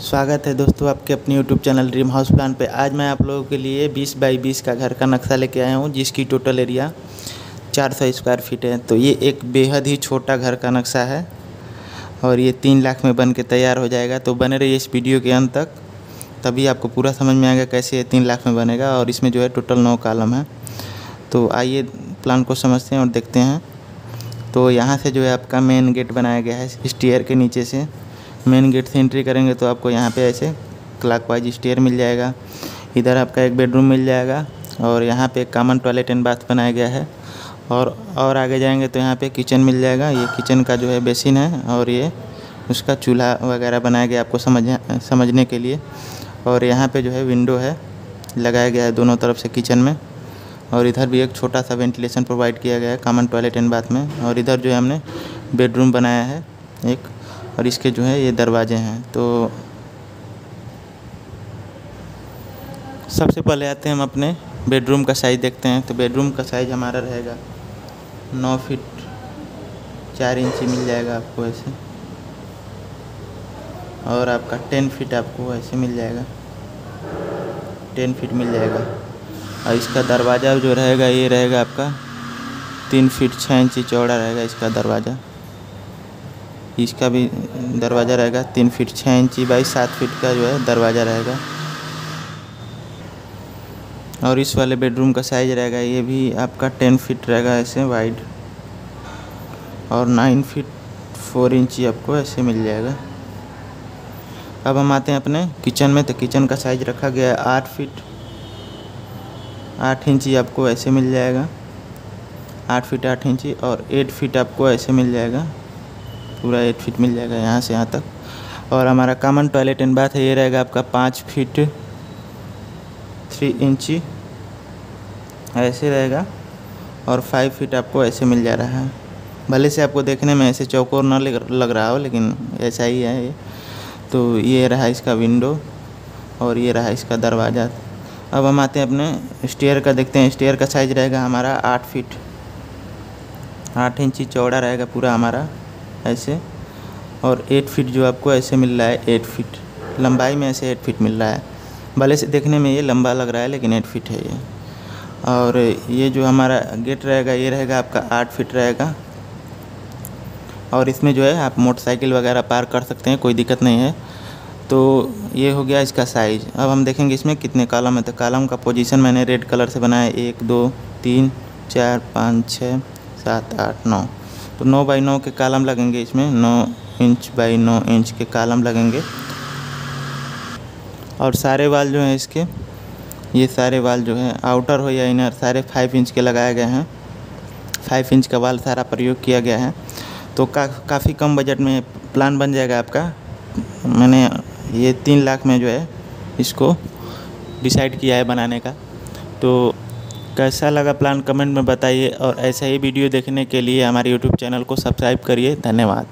स्वागत है दोस्तों आपके अपने YouTube channel dream house plan पे। आज मैं आप लोगों के लिए 20 बाई 20 का घर का नक्शा लेके आया हूँ, जिसकी टोटल एरिया 400 स्क्वायर फीट है। तो ये एक बेहद ही छोटा घर का नक्शा है और ये तीन लाख में बन के तैयार हो जाएगा। तो बने रहिए इस वीडियो के अंत तक, तभी आपको पूरा समझ में आएगा कैसे ये तीन लाख में बनेगा और इसमें जो है टोटल नौ कालम है। तो आइए प्लान को समझते हैं और देखते हैं। तो यहाँ से जो है आपका मेन गेट बनाया गया है स्टेयर के नीचे से। मेन गेट से एंट्री करेंगे तो आपको यहाँ पे ऐसे क्लॉकवाइज स्टेयर मिल जाएगा। इधर आपका एक बेडरूम मिल जाएगा और यहाँ पे एक कॉमन टॉयलेट एंड बाथ बनाया गया है। और और आगे जाएँगे तो यहाँ पे किचन मिल जाएगा। ये किचन का जो है बेसिन है और ये उसका चूल्हा वगैरह बनाया गया आपको समझ, समझने के लिए। और यहाँ पे जो है विंडो है, लगाया गया है दोनों तरफ़ से किचन में। और इधर भी एक छोटा सा वेंटिलेशन प्रोवाइड किया गया है कॉमन टॉयलेट एंड बाथ में। और इधर जो है हमने बेडरूम बनाया है, एक और इसके जो है ये दरवाजे हैं तो सबसे पहले आते हैं हम अपने बेडरूम का साइज़ देखते हैं तो बेडरूम का साइज़ हमारा रहेगा नौ फीट चार इंची मिल जाएगा आपको ऐसे। और आपका टेन फीट आपको ऐसे मिल जाएगा। टेन फीट मिल जाएगा। और इसका दरवाज़ा जो रहेगा, ये रहेगा आपका तीन फीट छः इंची चौड़ा रहेगा इसका दरवाज़ा। इसका भी दरवाज़ा रहेगा तीन फीट छः इंची बाई सात फीट का जो है दरवाज़ा रहेगा। और इस वाले बेडरूम का साइज़ रहेगा, ये भी आपका टेन फीट रहेगा ऐसे वाइड। और नाइन फीट फोर इंची आपको ऐसे मिल जाएगा। अब हम आते हैं अपने किचन में तो किचन का साइज़ रखा गया है आठ फीट। आठ इंची आपको ऐसे मिल जाएगा। आठ फीट आठ इंची और एट फीट आपको ऐसे मिल जाएगा। पूरा एट फीट मिल जाएगा यहाँ से यहाँ तक। और हमारा कॉमन टॉयलेट एंड बाथ है, ये रहेगा आपका पाँच फीट थ्री इंची ऐसे रहेगा और फाइव फीट आपको ऐसे मिल जा रहा है। भले से आपको देखने में ऐसे चौकोर ना लग रहा हो, लेकिन ऐसा ही है ये। तो ये रहा इसका विंडो और ये रहा इसका दरवाज़ा। अब हम आते हैं अपने स्टेयर का, देखते हैं स्टेयर का साइज़ रहेगा हमारा आठ फीट आठ इंची चौड़ा रहेगा पूरा हमारा। ऐसे। और एट फीट जो आपको ऐसे मिल रहा है एट फीट लंबाई में ऐसे एट फीट मिल रहा है। भले से देखने में ये लंबा लग रहा है, लेकिन एट फीट है ये। और ये जो हमारा गेट रहेगा, ये रहेगा आपका आठ फीट रहेगा। और इसमें जो है, आप मोटरसाइकिल वगैरह पार कर सकते हैं, कोई दिक्कत नहीं है। तो ये हो गया इसका साइज़ अब हम देखेंगे इसमें कितने कॉलम है। तो कॉलम का पोजीशन मैंने रेड कलर से बनाया एक, दो, तीन, चार, पाँच, छः, सात, आठ, नौ। तो नौ बाई नौ के कालम लगेंगे इसमें, नौ इंच बाई नौ इंच के कालम लगेंगे। और सारे वाल जो हैं इसके, ये सारे वाल जो हैं आउटर हो या इनर, सारे फाइव इंच के लगाए गए हैं। फाइव इंच का वाल सारा प्रयोग किया गया है। तो का, काफ़ी कम बजट में प्लान बन जाएगा आपका। मैंने ये तीन लाख में जो है इसको डिसाइड किया है बनाने का। तो कैसा लगा प्लान कमेंट में बताइए और ऐसा ही वीडियो देखने के लिए हमारे यूट्यूब चैनल को सब्सक्राइब करिए। धन्यवाद।